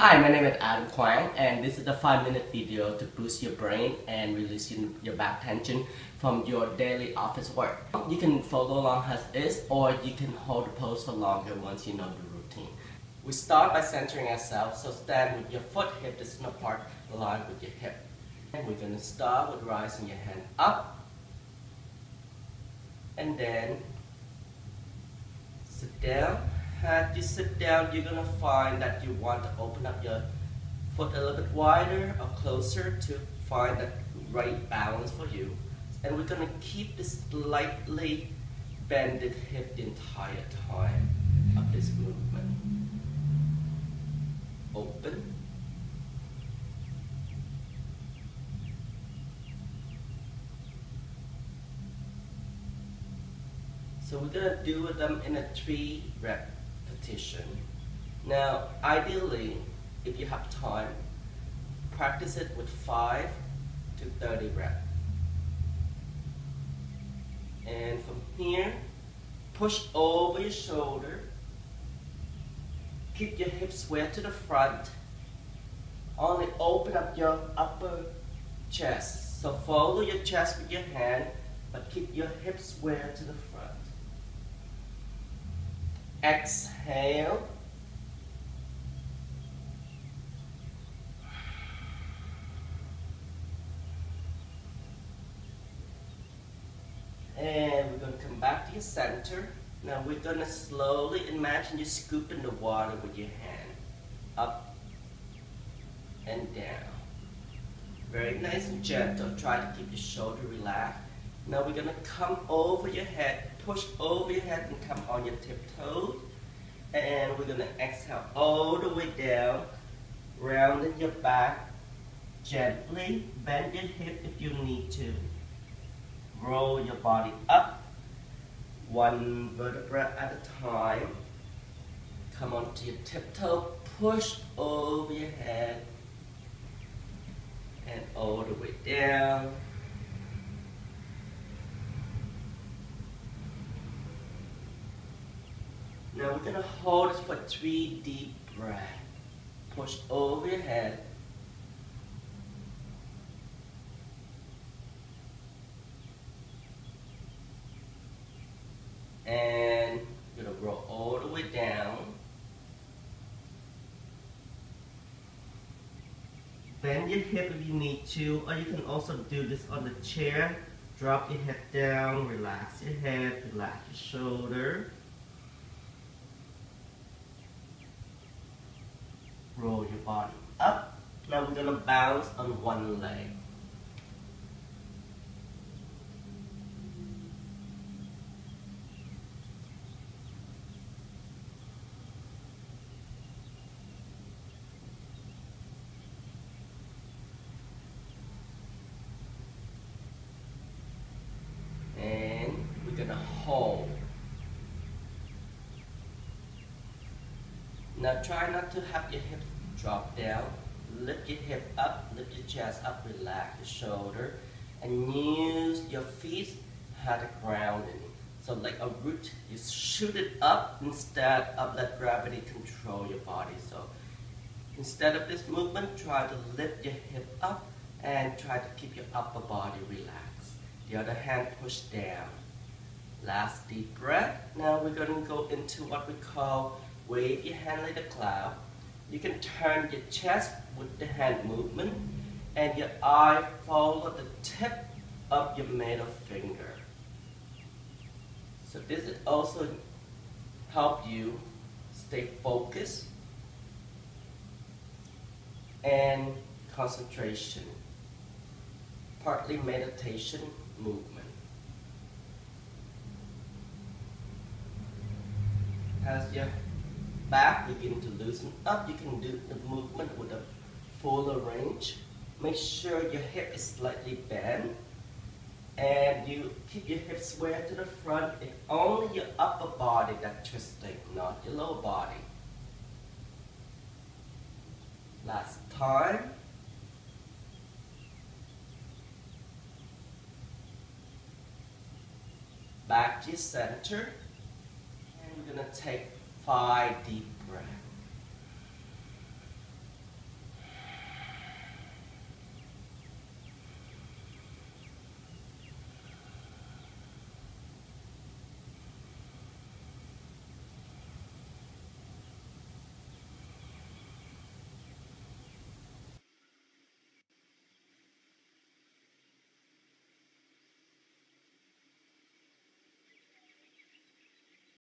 Hi, my name is Adam Quang and this is a 5 minute video to boost your brain and release your back tension from your daily office work. You can follow along as is or you can hold the pose for longer once you know the routine. We start by centering ourselves, so stand with your foot hip distance apart, aligned with your hip. And we're going to start with rising your hand up and then sit down as you sit down, you're gonna find that you want to open up your foot a little bit wider or closer to find that right balance for you. And we're gonna keep this slightly bended hip the entire time of this movement. Open. So we're gonna do them in a three rep Now, ideally, if you have time, practice it with 5 to 30 reps. And from here, push over your shoulder. Keep your hips square to the front. Only open up your upper chest. So follow your chest with your hand, but keep your hips square to the front. Exhale. And we're going to come back to your center. Now we're going to slowly imagine you scooping the water with your hand. Up and down. Very nice and gentle. Try to keep your shoulder relaxed. Now we're going to come over your head push over your head and come on your tiptoes. And we're gonna exhale all the way down, rounding your back. Gently bend your hip if you need to. Roll your body up, one vertebra at a time. Come onto your tiptoe, push over your head, and all the way down. Now we're to hold this for three deep breaths. Push over your head. And you're to roll all the way down. Bend your hip if you need to, or you can also do this on the chair. Drop your head down, relax your head, relax your shoulder. Roll your body up. Now we're gonna bounce on one leg. And we're gonna hold. Now try not to have your hips drop down. Lift your hip up, lift your chest up, relax your shoulder, and use your feet as a grounding. So like a root, you shoot it up instead of let gravity control your body. So instead of this movement, try to lift your hip up and try to keep your upper body relaxed. The other hand push down. Last deep breath. Now we're going to go into what we call Wave your hand like a cloud. You can turn your chest with the hand movement and your eye follow the tip of your middle finger. So this will also help you stay focused and concentration, partly meditation movement. As your back begin to loosen up. You can do the movement with a fuller range. Make sure your hip is slightly bent. And you keep your hips square to the front. It's only your upper body that's twisting, not your lower body. Last time. Back to your center. And we're going to take five deep breaths.